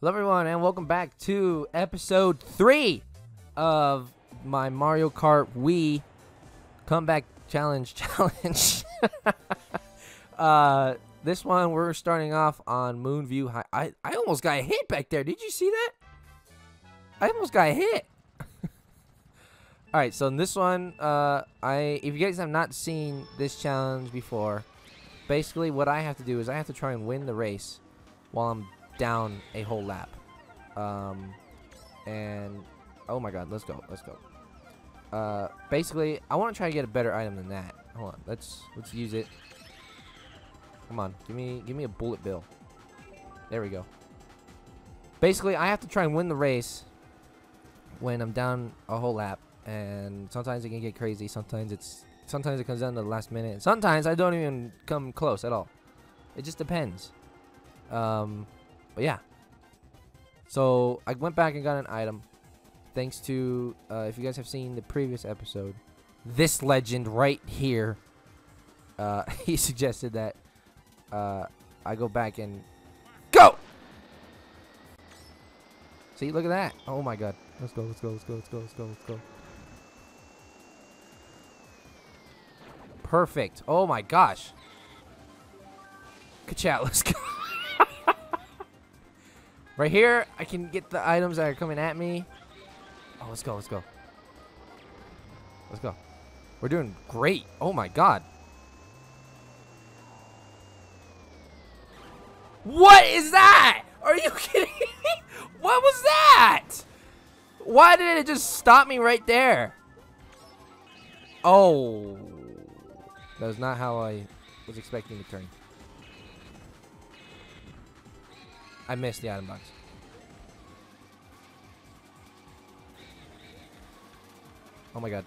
Hello, everyone, and welcome back to episode three of my Mario Kart Wii Comeback Challenge Challenge. uh, this one we're starting off on Moonview High. I I almost got hit back there. Did you see that? I almost got hit. All right, so in this one, uh, I if you guys have not seen this challenge before, basically what I have to do is I have to try and win the race while I'm down a whole lap. Um, and oh my god, let's go, let's go. Uh, basically, I want to try to get a better item than that. Hold on, let's let's use it. Come on, give me give me a bullet bill. There we go. Basically, I have to try and win the race when I'm down a whole lap, and sometimes it can get crazy. Sometimes it's sometimes it comes down to the last minute. Sometimes I don't even come close at all. It just depends. Um, but yeah. So I went back and got an item. Thanks to, uh, if you guys have seen the previous episode, this legend right here, uh, he suggested that uh, I go back and go. See, look at that. Oh my god. Let's go, let's go, let's go, let's go, let's go, let's go. Perfect. Oh my gosh. Ka-chow, let's go. Right here, I can get the items that are coming at me. Oh, let's go, let's go. Let's go. We're doing great. Oh my god. What is that? Are you kidding me? What was that? Why did it just stop me right there? Oh. That was not how I was expecting to turn. I missed the item box. Oh my god.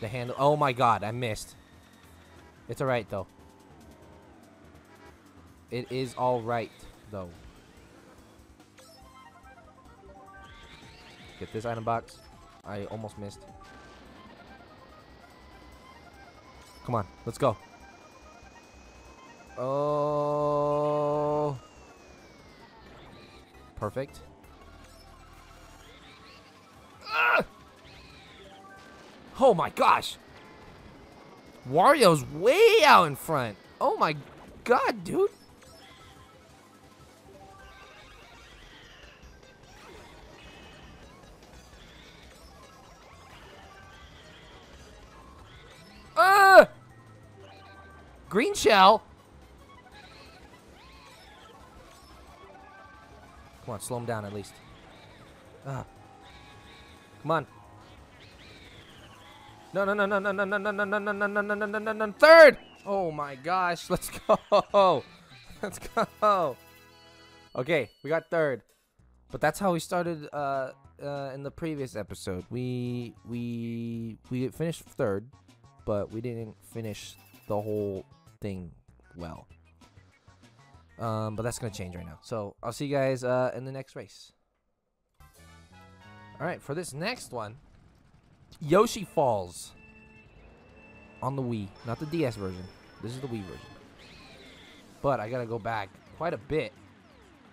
The handle. Oh my god, I missed. It's alright though. It is alright though. Get this item box. I almost missed. Come on, let's go. Oh. Perfect. Ah! Oh my gosh! Wario's way out in front. Oh my god, dude. Uh! Green shell. Come on, slow him down at least. Ah. Come on. No, no, no, no, no, no, no, no, no, no, no, no, no, no, no, no, no, third! Oh my gosh, let's go! Let's go! Okay, we got third. But that's how we started uh, uh, in the previous episode. We we we finished third, but we didn't finish the whole thing well. Um, but that's gonna change right now. So I'll see you guys uh, in the next race. All right, for this next one, Yoshi Falls on the Wii, not the DS version. This is the Wii version. But I gotta go back quite a bit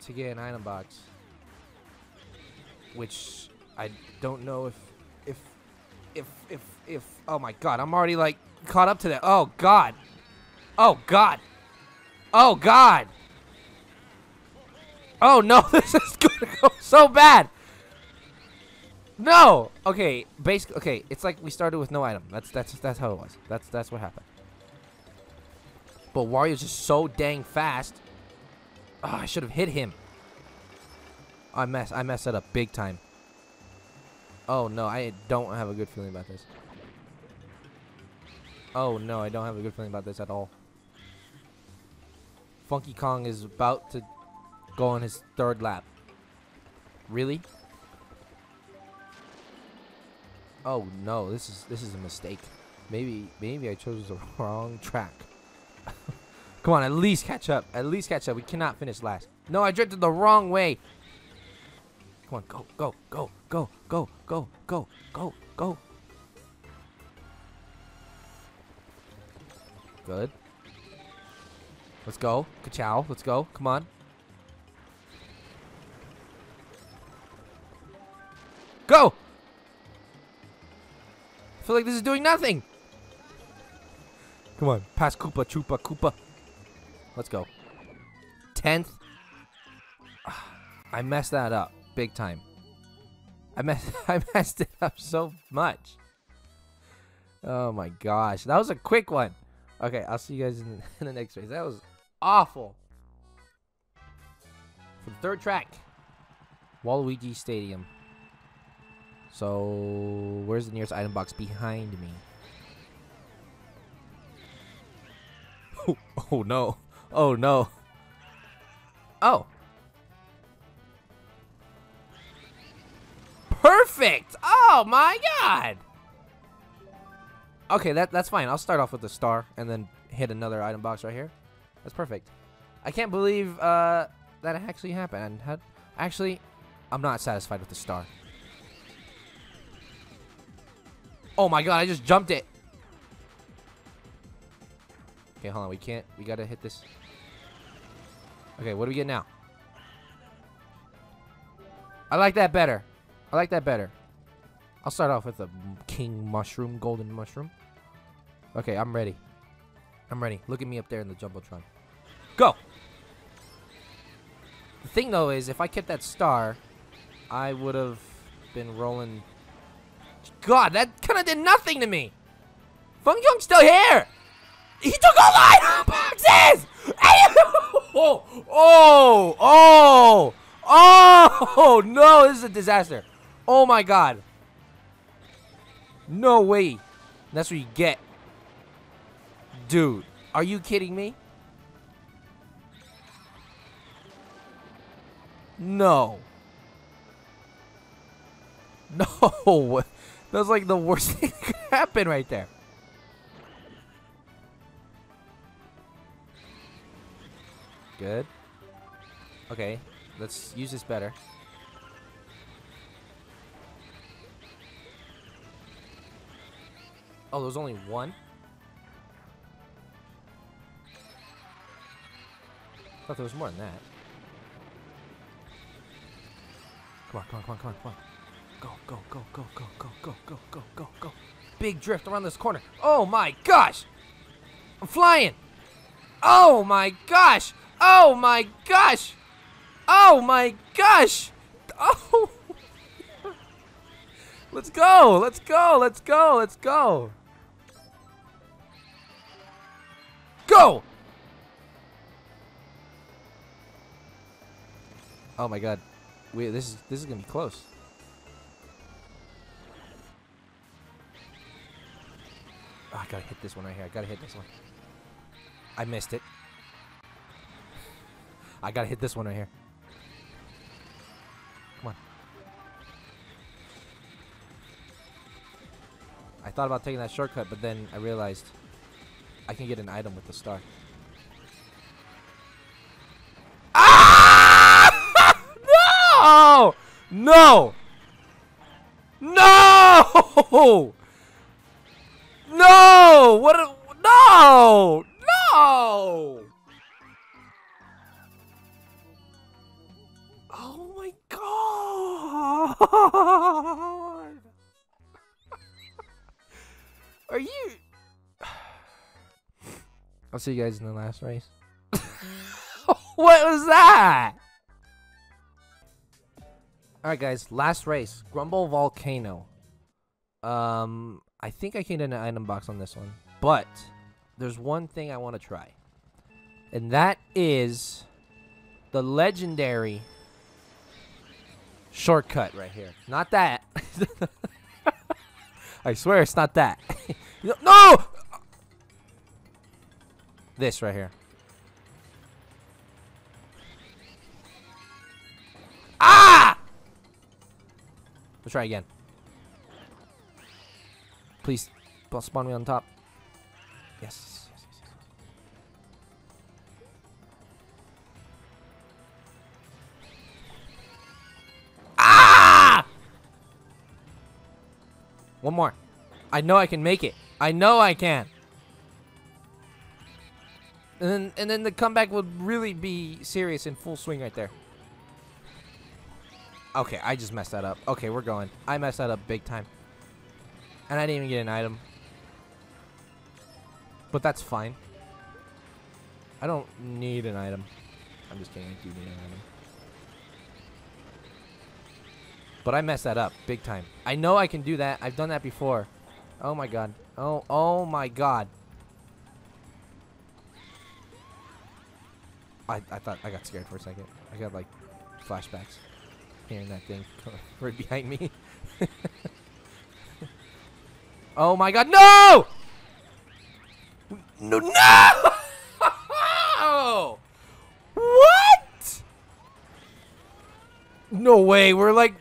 to get an item box, which I don't know if if if if if. Oh my God, I'm already like caught up to that. Oh God. Oh God. Oh God. Oh no, this is gonna go so bad. No. Okay, basically, okay, it's like we started with no item. That's that's that's how it was. That's that's what happened. But Wario's just so dang fast. Oh, I should have hit him. I mess I messed that up big time. Oh no, I don't have a good feeling about this. Oh no, I don't have a good feeling about this at all. Funky Kong is about to go on his third lap. Really? Oh no, this is this is a mistake. Maybe maybe I chose the wrong track. Come on, at least catch up. At least catch up. We cannot finish last. No, I drifted the wrong way. Come on, go, go, go, go, go, go, go, go, go. Good. Let's go. Ka-chow. Let's go. Come on. Go! I feel like this is doing nothing. Come on. Pass Koopa, Chupa, Koopa. Let's go. Tenth. I messed that up big time. I messed I messed it up so much. Oh my gosh. That was a quick one. Okay, I'll see you guys in, in the next race. That was awful. For the third track. Waluigi Stadium. So, where's the nearest item box behind me? Oh, oh no. Oh no. Oh. Perfect! Oh my god! Okay, that that's fine. I'll start off with the star and then hit another item box right here. That's perfect. I can't believe uh, that actually happened. Actually, I'm not satisfied with the star. Oh my god, I just jumped it. Okay, hold on. We can't. We gotta hit this. Okay, what do we get now? I like that better. I like that better. I'll start off with a king mushroom, golden mushroom. Okay, I'm ready. I'm ready. Look at me up there in the Jumbotron. Go! The thing, though, is if I kept that star, I would have been rolling... God, that kind of did nothing to me! Funky Kong's still here! He took all my boxes! oh! Oh! Oh! Oh! No, this is a disaster. Oh my god. No way. That's what you get. Dude, are you kidding me? No. No. That's like the worst thing that could happen right there. Good. Okay, let's use this better. Oh, there's only one? I thought there was more than that. Come on, come on, come on, come on, come on. Go, go, go, go, go, go, go, go, go, go, go. Big drift around this corner. Oh my gosh! I'm flying! Oh my gosh! Oh my gosh! Oh my gosh! Oh! let's go! Let's go! Let's go! Let's go! Go! Oh my god. Wait, this is this is gonna be close. Gotta hit this one right here. I gotta hit this one. I missed it. I gotta hit this one right here. Come on. I thought about taking that shortcut, but then I realized I can get an item with the star. Ah! no! No! No! No! What? A, no! No! Oh my god! Are you? I'll see you guys in the last race. what was that? Alright guys, last race. Grumble Volcano. Um, I think I can get an item box on this one. But, there's one thing I want to try. And that is the legendary shortcut right here. Not that. I swear it's not that. no! This right here. Ah! Let's try again. Please spawn me on top. Yes. yes. Ah! One more. I know I can make it. I know I can. And then and then the comeback would really be serious in full swing right there. Okay, I just messed that up. Okay, we're going. I messed that up big time. And I didn't even get an item. But that's fine. I don't need an item. I'm just kidding. I do need an item. But I messed that up big time. I know I can do that. I've done that before. Oh my god. Oh, oh my god. I, I thought I got scared for a second. I got like flashbacks hearing that thing right behind me. oh my god, no! No, no! what? No way, we're like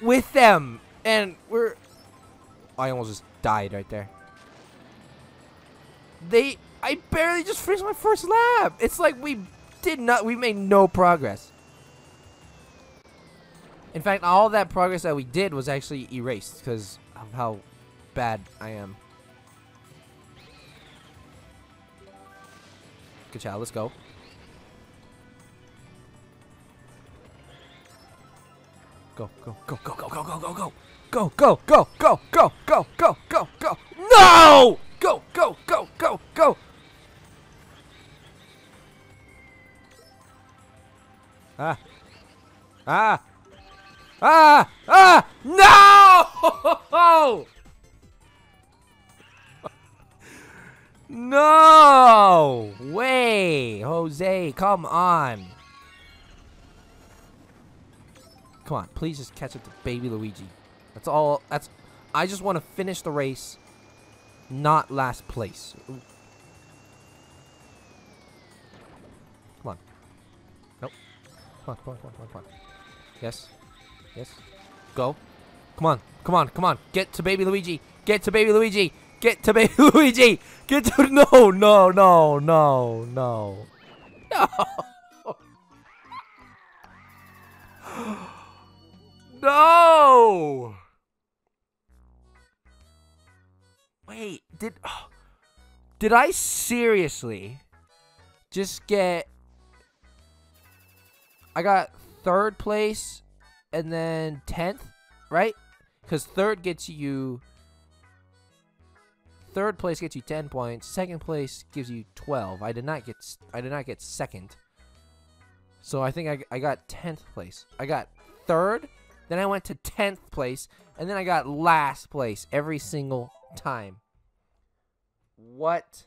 with them and we're I almost just died right there. They I barely just finished my first lap. It's like we did not we made no progress. In fact, all that progress that we did was actually erased because of how bad I am. Good job, let's go. Go, go, go, go, go, go, go, go, go. Go, go, go, go, go, go, go, go, go. No! Go, go, go, go, go. Ah. Ah. Ah! Ah! No! No! Way! Jose, come on. Come on, please just catch up to baby Luigi. That's all. That's. I just want to finish the race, not last place. Come on. Nope. Come on, come on, come on, come on, come on. Yes. Yes. Go. Come on. Come on. Come on. Get to baby Luigi. Get to baby Luigi. Get to baby Luigi. Get to no no no no no. No. no. Wait, did did I seriously just get I got third place and then 10th, right? Cuz third gets you third place gets you 10 points, second place gives you 12. I did not get I did not get second. So I think I, I got 10th place. I got third, then I went to 10th place, and then I got last place every single time. What?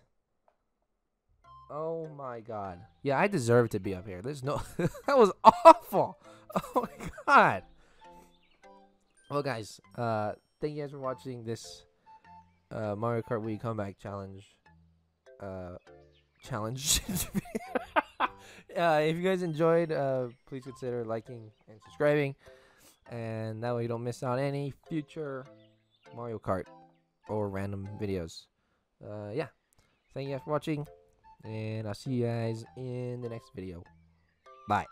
Oh my god. Yeah, I deserve to be up here. There's no... that was awful. Oh my god. Well, guys, uh, thank you guys for watching this uh, Mario Kart Wii Comeback Challenge. Uh, challenge. uh, if you guys enjoyed, uh, please consider liking and subscribing. And that way you don't miss out any future Mario Kart or random videos. Uh, yeah. Thank you guys for watching. And I'll see you guys in the next video. Bye.